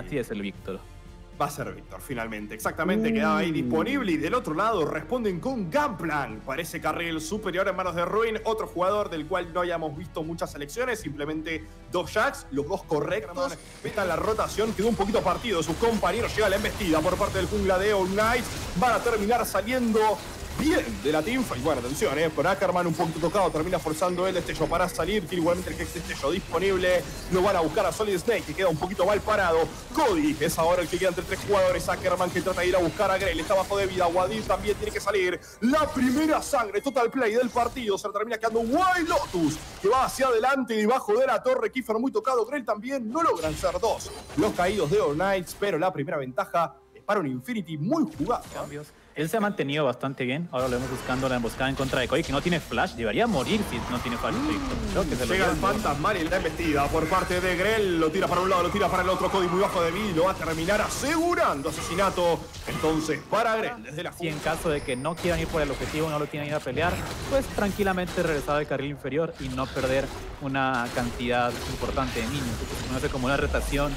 Así es el Víctor va a ser Víctor, finalmente. Exactamente, quedaba ahí disponible. Y del otro lado responden con Gunplan. Parece carril superior en manos de Ruin, otro jugador del cual no hayamos visto muchas selecciones. Simplemente dos jacks, los dos correctos. En la rotación, quedó un poquito partido. Sus compañeros llega la embestida por parte del jungla de All Knights. Van a terminar saliendo bien de la teamfight. Bueno, atención, eh, por Ackerman un poquito tocado, termina forzando el destello para salir. Tiene igualmente el Hex destello disponible. Lo van a buscar a Solid Snake, que queda un poquito mal parado. Cody es ahora el que queda entre tres jugadores. Ackerman que trata de ir a buscar a Grell, está bajo de vida. Wadir también tiene que salir. La primera sangre, total play del partido. Se termina quedando Wild Lotus, que va hacia adelante y debajo de la torre. Kiefer muy tocado. Grell también no logran ser dos. Los caídos de All Knights, pero la primera ventaja es para un Infinity muy jugado. Cambios él se ha mantenido bastante bien. Ahora lo vemos buscando la emboscada en contra de Cody, que no tiene flash. Debería morir si no tiene flash. Llega el fantasma y la embestida por parte de Grell. Lo tira para un lado, lo tira para el otro. Cody muy bajo de vida lo va a terminar asegurando asesinato. Entonces, para Grell, desde la Y en caso de que no quieran ir por el objetivo, no lo quieran ir a pelear, pues tranquilamente regresar al carril inferior y no perder una cantidad importante de niños. No hace como una retación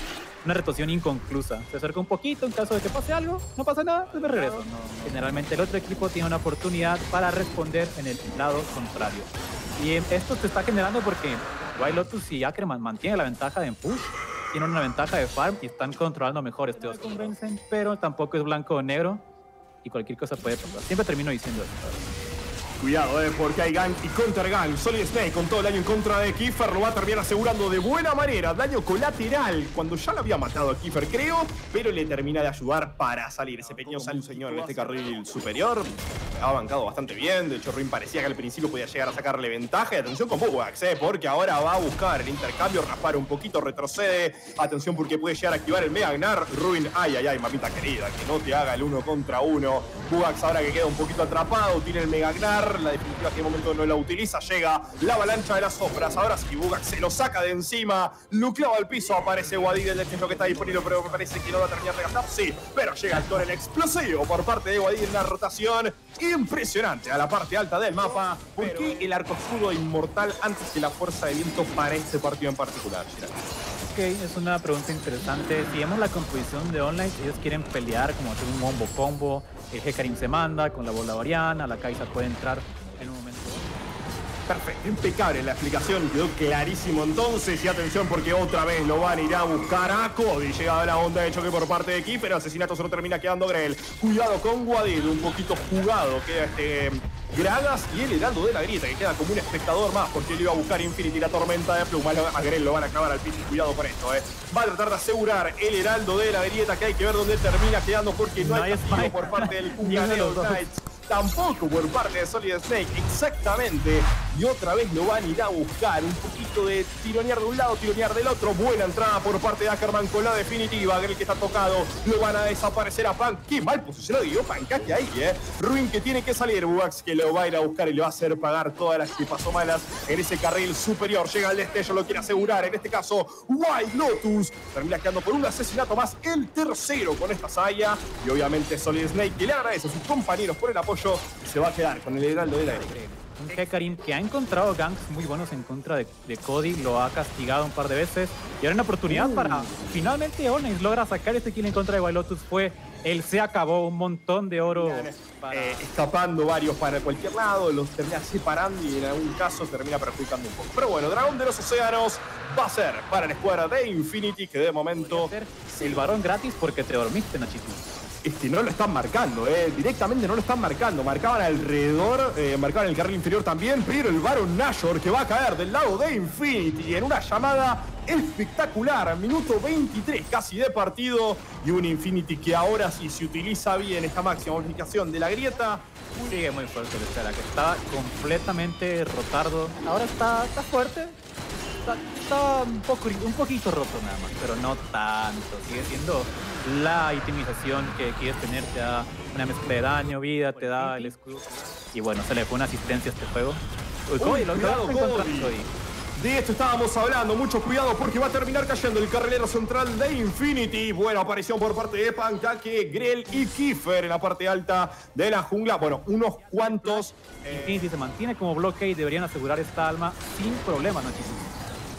una retención inconclusa. Se acerca un poquito en caso de que pase algo, no pasa nada, pues me regreso. Generalmente el otro equipo tiene una oportunidad para responder en el lado contrario. Y esto se está generando porque Wild Lotus y Ackerman mantienen la ventaja de push, tienen una ventaja de farm y están controlando mejor este Oscar pero tampoco es blanco o negro y cualquier cosa puede pasar. Siempre termino diciendo eso. Cuidado, eh, porque hay gang y counter gang. Solid Snake con todo el daño en contra de Kiefer lo va a terminar asegurando de buena manera. Daño colateral cuando ya lo había matado a Kiefer, creo, pero le termina de ayudar para salir. Ese pequeño sal señor en este carril superior ha bancado bastante bien. De hecho, Ruin parecía que al principio podía llegar a sacarle ventaja. Y atención con Bugax, eh, porque ahora va a buscar el intercambio, raspar un poquito, retrocede. Atención porque puede llegar a activar el Megagnar. Ruin, ay, ay, ay, mamita querida, que no te haga el uno contra uno. Bugax ahora que queda un poquito atrapado, tiene el Megagnar la definitiva que de momento no la utiliza, llega la avalancha de las sombras, ahora sí Bugak se lo saca de encima, lo clava al piso, aparece Wadid, el destello que está disponible, pero me parece que no va a terminar de gastar, sí, pero llega el torre explosivo por parte de Wadid en la rotación, impresionante a la parte alta del mapa, ¿por qué el arco escudo inmortal antes que la fuerza de viento para este partido en particular? Ok, es una pregunta interesante. Si vemos la composición de online, ellos quieren pelear como hacer un combo combo. El Hecarim se manda con la bola variana, la Kaisa puede entrar. Perfecto, impecable la explicación, quedó clarísimo entonces. Y atención porque otra vez lo van a ir a buscar a Cody. Llega la onda de choque por parte de Ki, pero asesinato solo termina quedando Grell. Cuidado con Guadil, un poquito jugado queda este Gragas y el Heraldo de la Grieta, que queda como un espectador más, porque él iba a buscar Infinity la tormenta de pluma. A Grell lo van a clavar al piso, cuidado con esto, eh. Va a tratar de asegurar el Heraldo de la Grieta, que hay que ver dónde termina quedando, porque no, hay castigo por parte del Knights tampoco por parte de Solid Snake, exactamente. Y otra vez lo van a ir a buscar, un poquito de tironear de un lado, tironear del otro. Buena entrada por parte de Ackerman con la definitiva. Grell que está tocado, lo van a desaparecer a Pan. Qué mal posicionado dio Pancaque ahí, eh. Ruin que tiene que salir, Bugax que lo va a ir a buscar y le va a hacer pagar todas las que pasó malas en ese carril superior. Llega el destello, lo quiere asegurar. En este caso, White Lotus termina quedando por un asesinato más, el tercero con esta saya. Y obviamente Solid Snake que le agradece a sus compañeros por el apoyo se va a quedar con el Heraldo de la Un Hecarim que ha encontrado ganks muy buenos en contra de, Cody, lo ha castigado un par de veces y ahora una oportunidad uh. para finalmente Onyx logra sacar este kill en contra de Wild Lotus fue él se acabó un montón de oro. Eh, escapando varios para cualquier lado, los termina separando y en algún caso termina perjudicando un poco. Pero bueno, Dragón de los Océanos va a ser para la escuadra de Infinity, que de momento... El varón gratis porque te dormiste, Nachito este, no lo están marcando, eh. directamente no lo están marcando. Marcaban alrededor, eh, marcaban el carril inferior también, pero el Baron Nashor que va a caer del lado de Infinity en una llamada espectacular. Minuto 23 casi de partido y un Infinity que ahora sí se utiliza bien esta máxima bonificación de la grieta. Sigue muy fuerte el que estaba completamente rotardo. Ahora está, está fuerte, está, un, poco, un poquito roto nada más, pero no tanto. Sigue siendo la itemización que quieres tener. Te da una mezcla de daño, vida, te da el escudo. Y bueno, se le fue una asistencia a este juego. Uy, lo cuidado, de esto estábamos hablando, mucho cuidado porque va a terminar cayendo el carrilero central de Infinity. Buena aparición por parte de Pancake, Grell y Kiefer en la parte alta de la jungla. Bueno, unos cuantos. Infinity se mantiene como bloque y deberían asegurar esta alma sin problema, ¿no,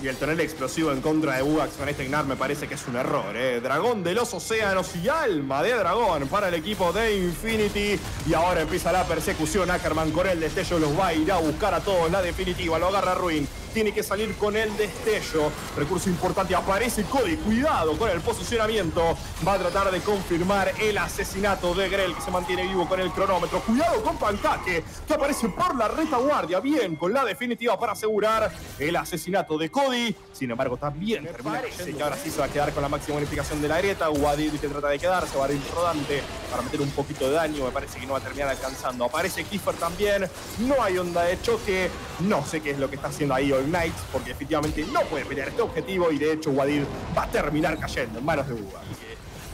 Y el tonel explosivo en contra de Bugax con este Ignar me parece que es un error. ¿eh? Dragón de los océanos y alma de dragón para el equipo de Infinity. Y ahora empieza la persecución. Ackerman con el destello los va a ir a buscar a todos. La definitiva lo agarra Ruin tiene que salir con el destello. Recurso importante, aparece Cody, cuidado con el posicionamiento. Va a tratar de confirmar el asesinato de Grell, que se mantiene vivo con el cronómetro. Cuidado con Pancaque, que aparece por la retaguardia. Bien, con la definitiva para asegurar el asesinato de Cody. Sin embargo, también termina que ahora sí se va a quedar con la máxima bonificación de la grieta. Wadid que trata de quedarse, va a ir rodante para meter un poquito de daño. Me parece que no va a terminar alcanzando. Aparece Kiefer también. No hay onda de choque. No sé qué es lo que está haciendo ahí hoy Knights, porque efectivamente no puede pelear este objetivo y de hecho Wadir va a terminar cayendo en manos de Uga.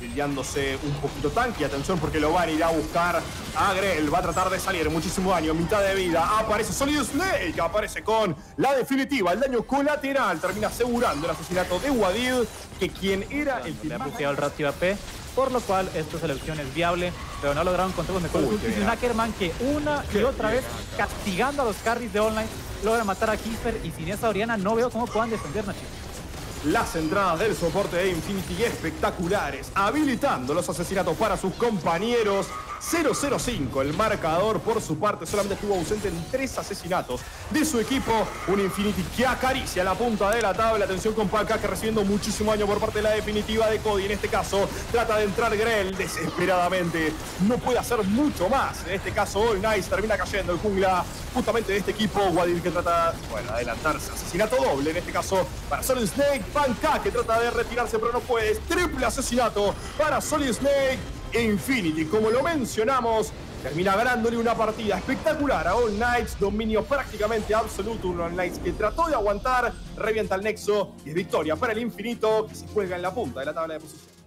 Brillándose un poquito tanque, atención porque lo van a ir a buscar. A Grell, va a tratar de salir, muchísimo daño, mitad de vida, aparece Solid Snake, aparece con la definitiva, el daño colateral, termina asegurando el asesinato de Wadid, que quien era el que le ha buceado el ratio AP, por lo cual esta selección es viable, pero no lograron contra los mejores y un Ackerman que una y otra vez castigando a los carries de online logra matar a Kiefer y sin esa Oriana no veo cómo puedan defender Nachito. Las entradas del soporte de Infinity espectaculares, habilitando los asesinatos para sus compañeros 0-0-5. El marcador, por su parte, solamente estuvo ausente en tres asesinatos de su equipo. Un Infinity que acaricia la punta de la tabla. Atención con Paca, que recibiendo muchísimo daño por parte de la definitiva de Cody. En este caso, trata de entrar Grell desesperadamente. No puede hacer mucho más. En este caso, All Nice termina cayendo el jungla justamente de este equipo. Wadir que trata, bueno, adelantarse. Asesinato doble, en este caso, para Solid Snake. Panka que trata de retirarse, pero no puede. Triple asesinato para Solid Snake. Infinity. Como lo mencionamos, termina ganándole una partida espectacular a All Knights, dominio prácticamente absoluto, un All Knights que trató de aguantar, revienta el nexo y es victoria para el infinito que se juega en la punta de la tabla de posiciones.